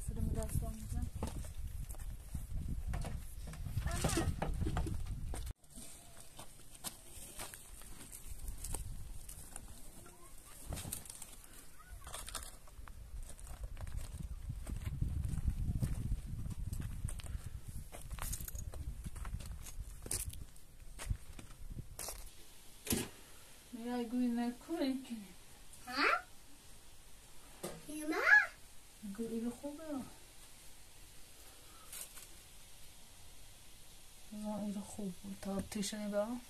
sıramı rastlamıza. Reaguje na kolejkę. دیگه خوبه. اینا خوب بود. تا تیشنه برام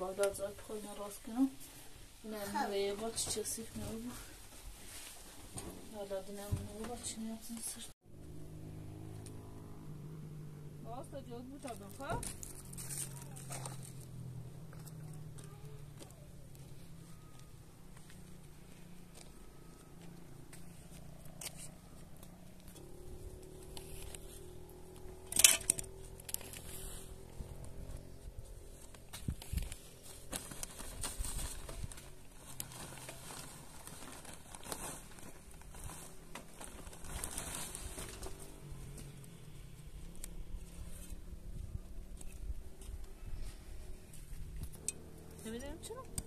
բադաձապխոյ նարասկնա, նեմ վեյեվա չչեսիկ նորվա, հալա դնեմ նորվա չնյացին սրտ։ Աստա ճոտ բուտադան, խա? Canım.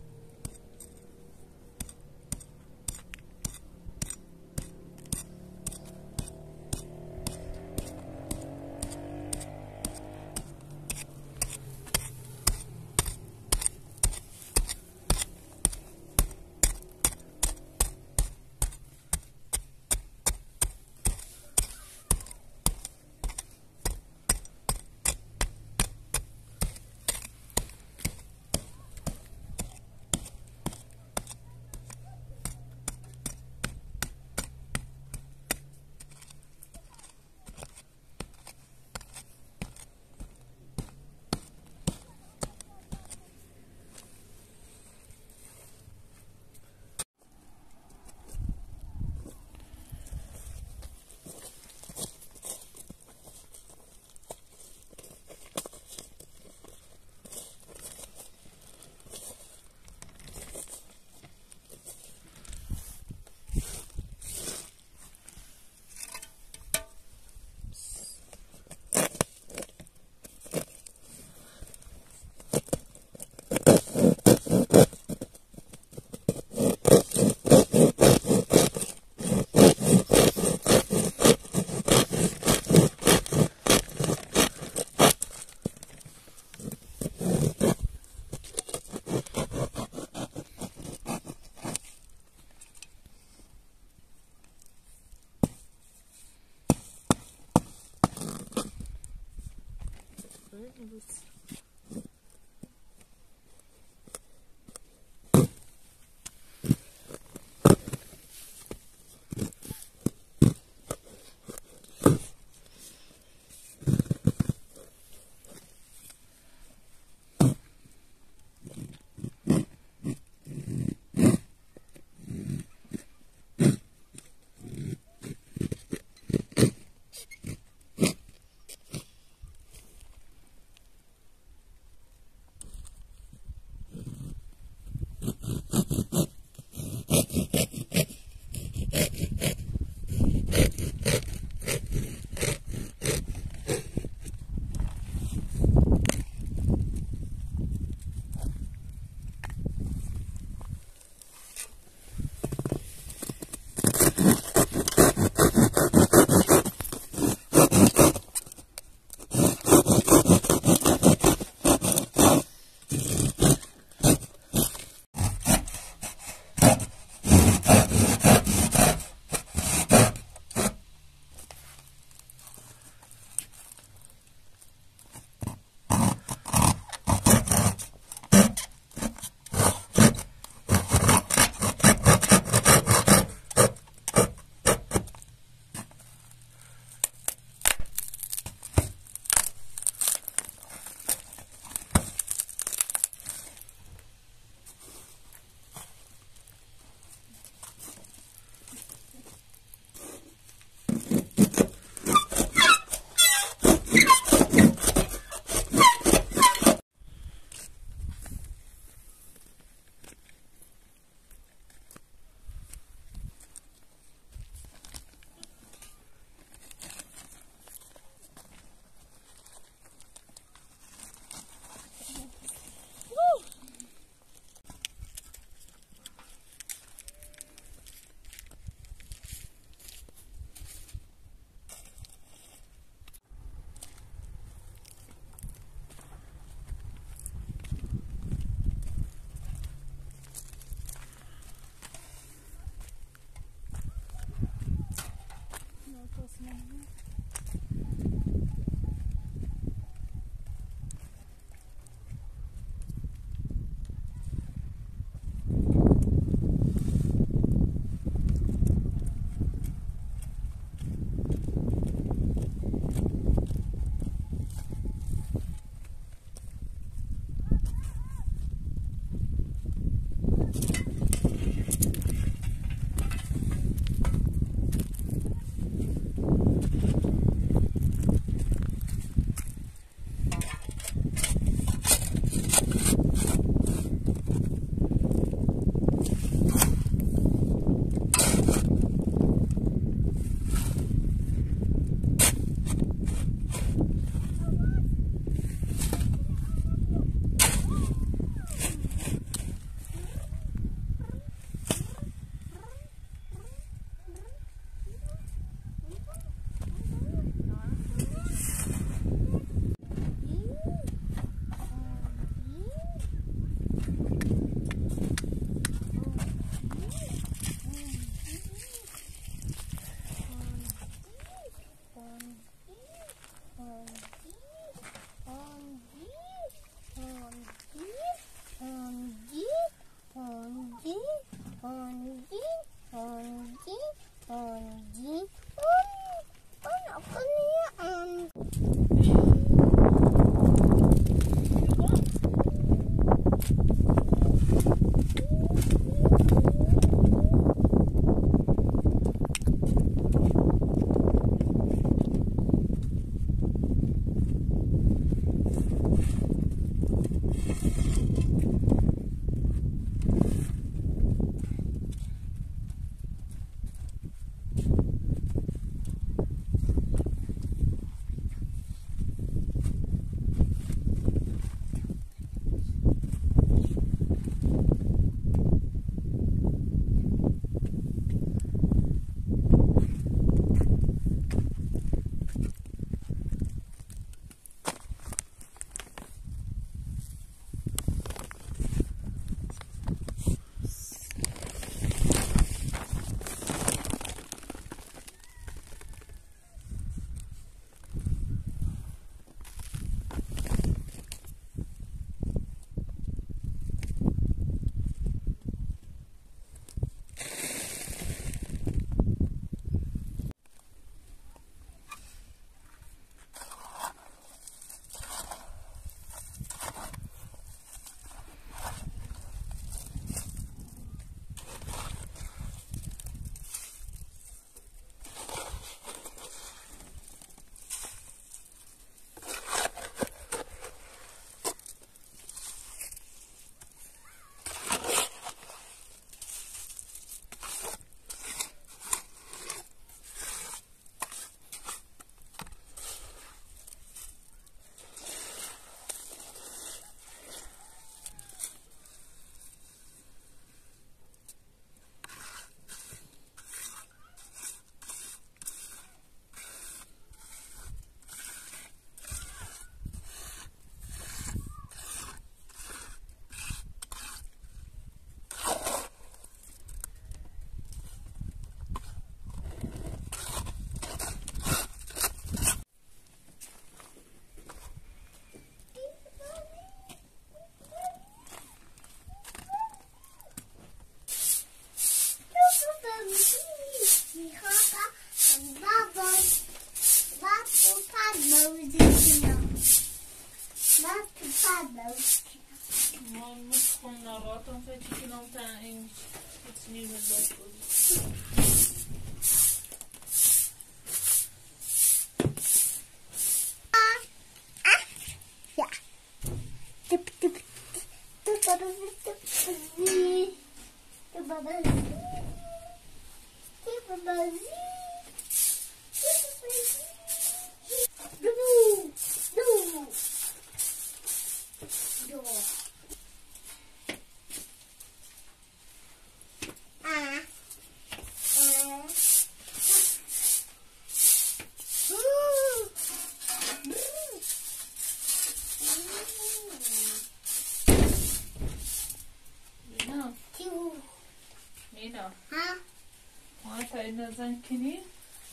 از این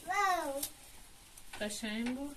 واو. قشنگ بود.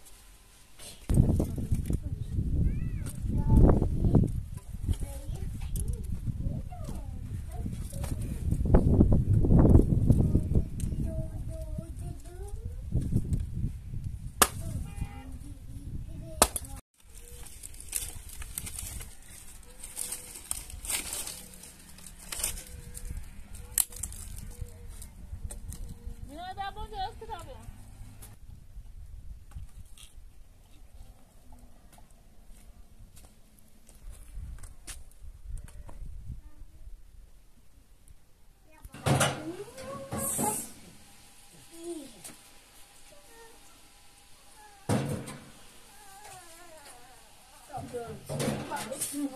Yeah.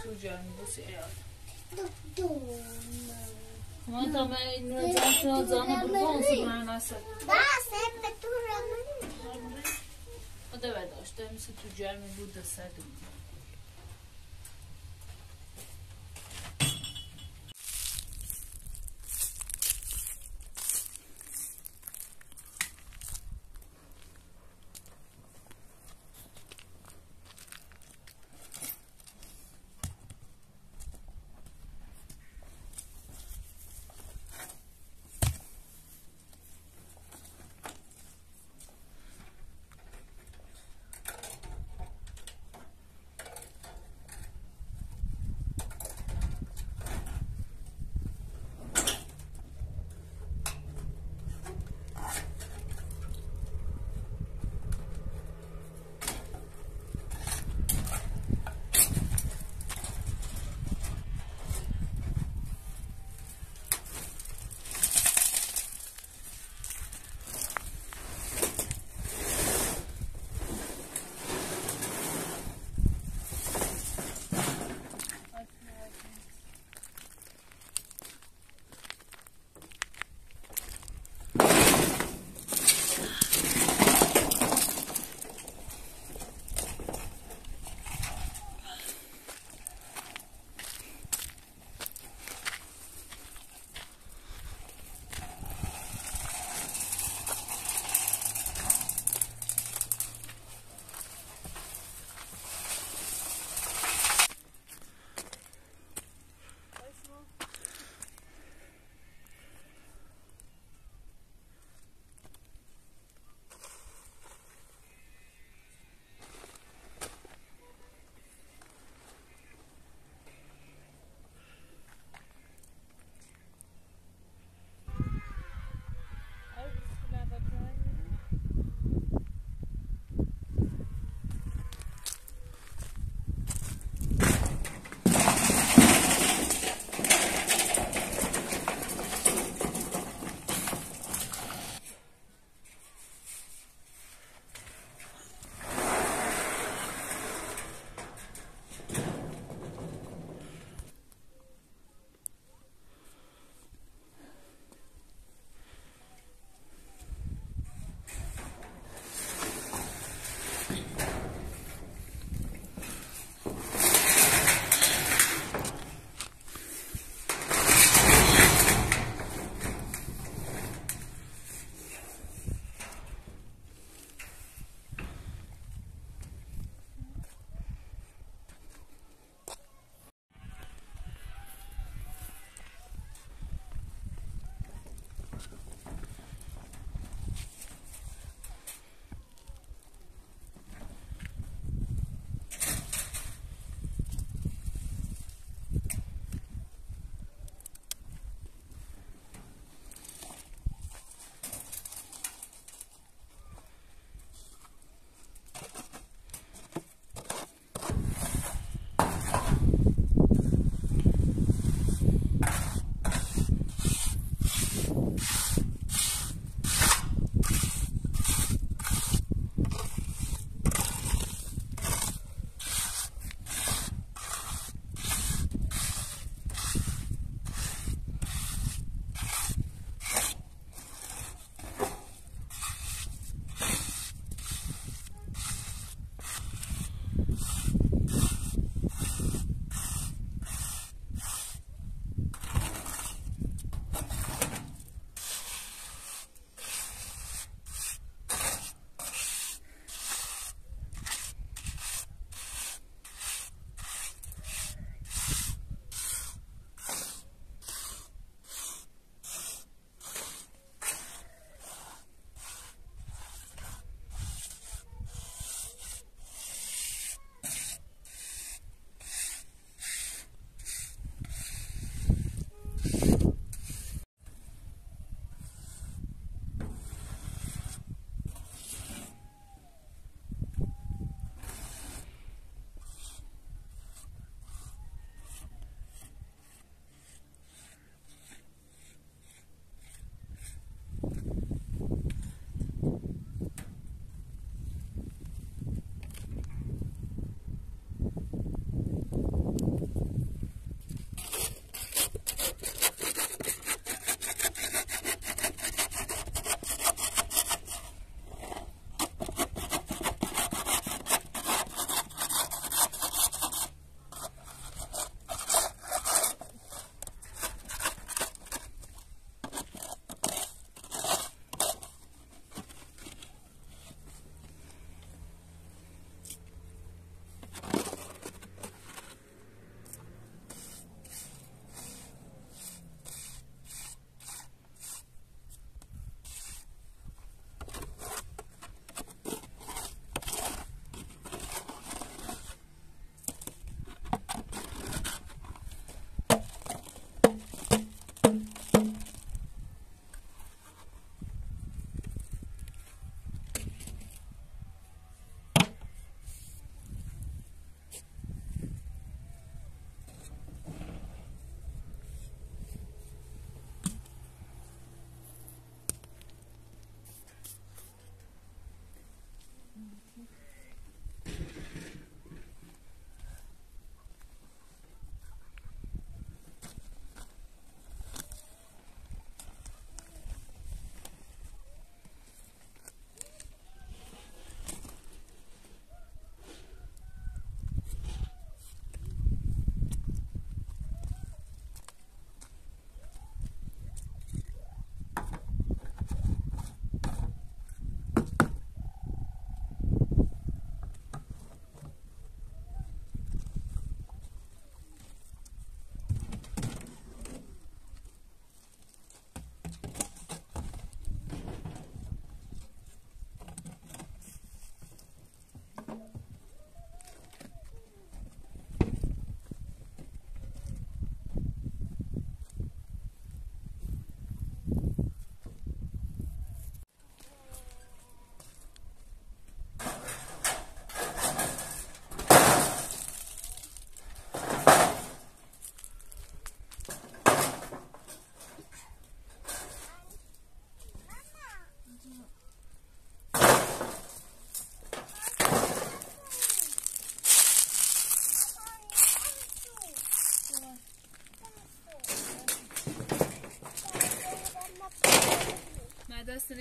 Da çocuğum bu duk. Ama também não adianta não adianta por bom se não nasce. Da sen de turamın. O da verdi işte mesela çocuğum burada saydım.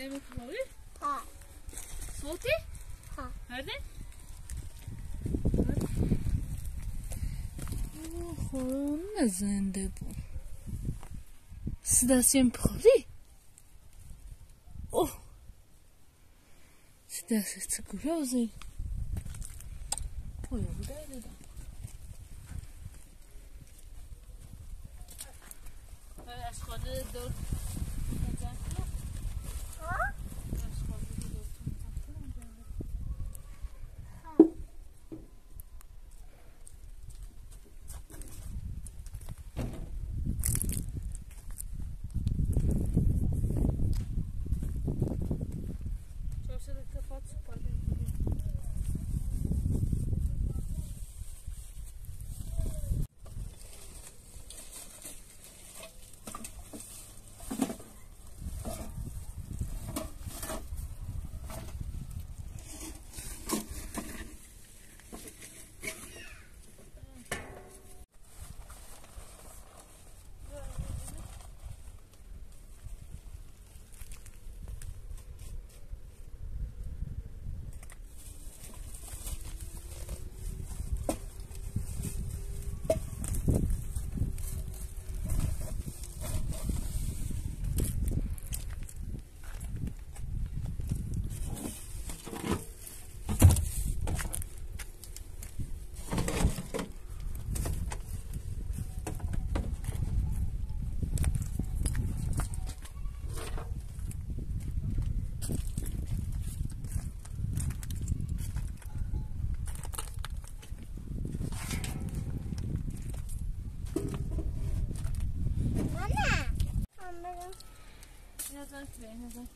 ఏమవుతున్నారు సోతి అదే Mazende, bon. Sedasium Prodi. Oh. Sedasium Tsukurosi. Oh, ja, wo der denn? Ben, er is gewoon de na perna, vai.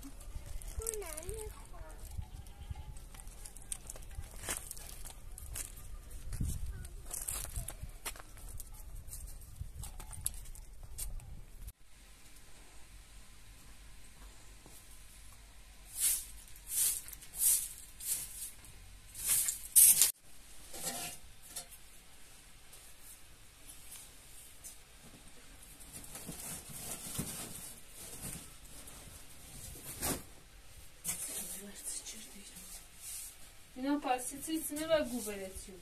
ցիցից նվագու բերեցու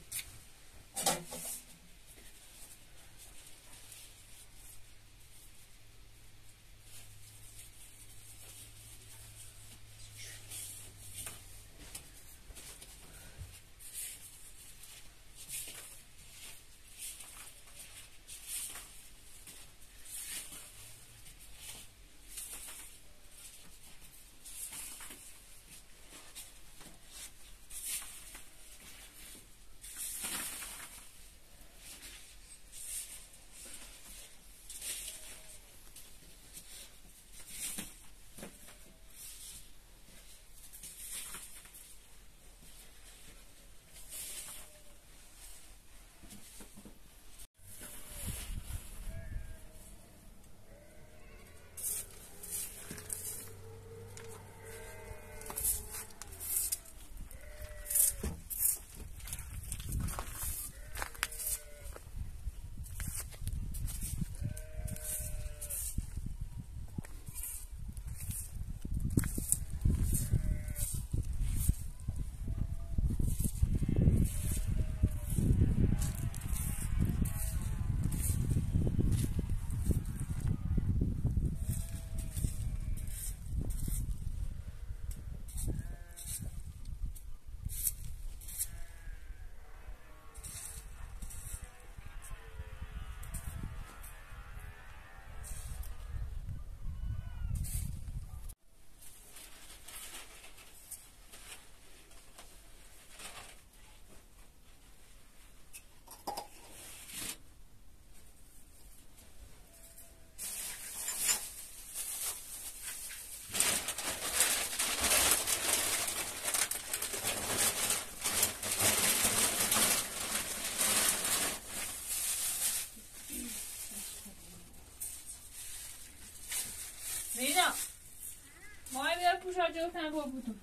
都看不懂。